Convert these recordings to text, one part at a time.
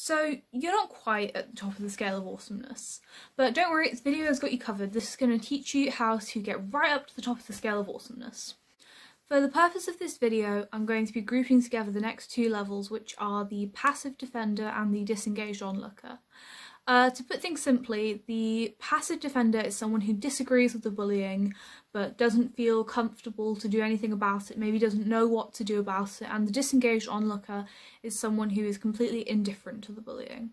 So you're not quite at the top of the scale of awesomeness, but don't worry, this video has got you covered. This is going to teach you how to get right up to the top of the scale of awesomeness. For the purpose of this video, I'm going to be grouping together the next two levels, which are the passive defender and the disengaged onlooker. Uh, to put things simply, the passive defender is someone who disagrees with the bullying but doesn't feel comfortable to do anything about it, maybe doesn't know what to do about it, and the disengaged onlooker is someone who is completely indifferent to the bullying.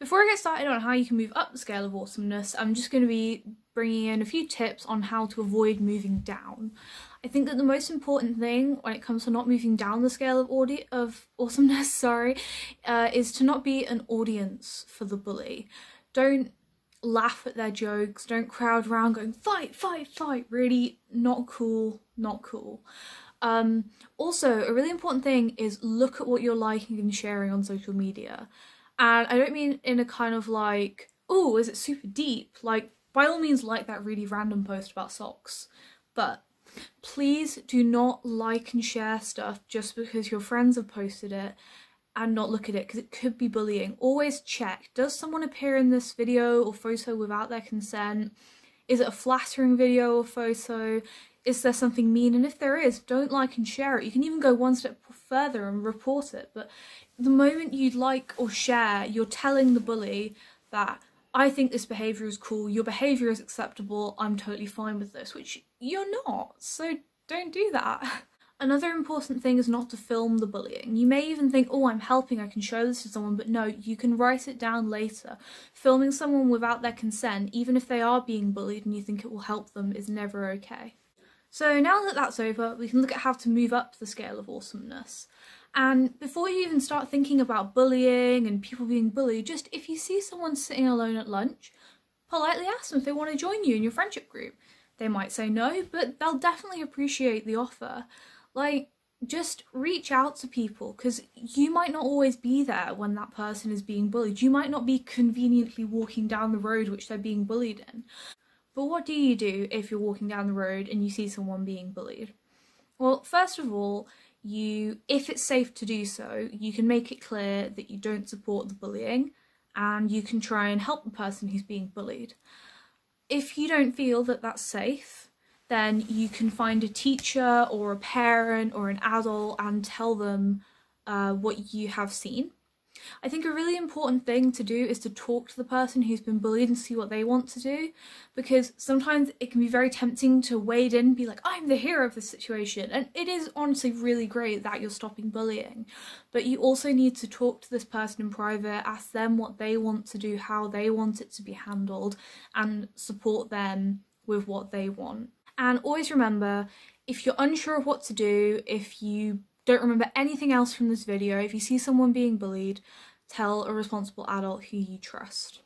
Before I get started on how you can move up the scale of awesomeness, I'm just going to be bringing in a few tips on how to avoid moving down. I think that the most important thing when it comes to not moving down the scale of audi- of awesomeness, sorry, uh, is to not be an audience for the bully. Don't laugh at their jokes, don't crowd around going fight, fight, fight. Really not cool, not cool. Um, also, a really important thing is look at what you're liking and sharing on social media. And I don't mean in a kind of like, oh, is it super deep? Like, by all means, like that really random post about socks. But please do not like and share stuff just because your friends have posted it and not look at it because it could be bullying. Always check, does someone appear in this video or photo without their consent? Is it a flattering video or photo? Is there something mean? And if there is, don't like and share it. You can even go one step further and report it. But the moment you like or share, you're telling the bully that I think this behaviour is cool, your behaviour is acceptable, I'm totally fine with this, which you're not, so don't do that. Another important thing is not to film the bullying. You may even think, oh, I'm helping, I can show this to someone, but no, you can write it down later. Filming someone without their consent, even if they are being bullied and you think it will help them, is never okay. So now that that's over, we can look at how to move up the scale of awesomeness. And before you even start thinking about bullying and people being bullied, just if you see someone sitting alone at lunch, politely ask them if they want to join you in your friendship group. They might say no, but they'll definitely appreciate the offer. Like, just reach out to people because you might not always be there when that person is being bullied. You might not be conveniently walking down the road which they're being bullied in. But what do you do if you're walking down the road and you see someone being bullied? Well, first of all, you if it's safe to do so you can make it clear that you don't support the bullying and you can try and help the person who's being bullied if you don't feel that that's safe then you can find a teacher or a parent or an adult and tell them uh, what you have seen I think a really important thing to do is to talk to the person who's been bullied and see what they want to do because sometimes it can be very tempting to wade in and be like, I'm the hero of this situation. And it is honestly really great that you're stopping bullying. But you also need to talk to this person in private, ask them what they want to do, how they want it to be handled, and support them with what they want. And always remember if you're unsure of what to do, if you don't remember anything else from this video. If you see someone being bullied, tell a responsible adult who you trust.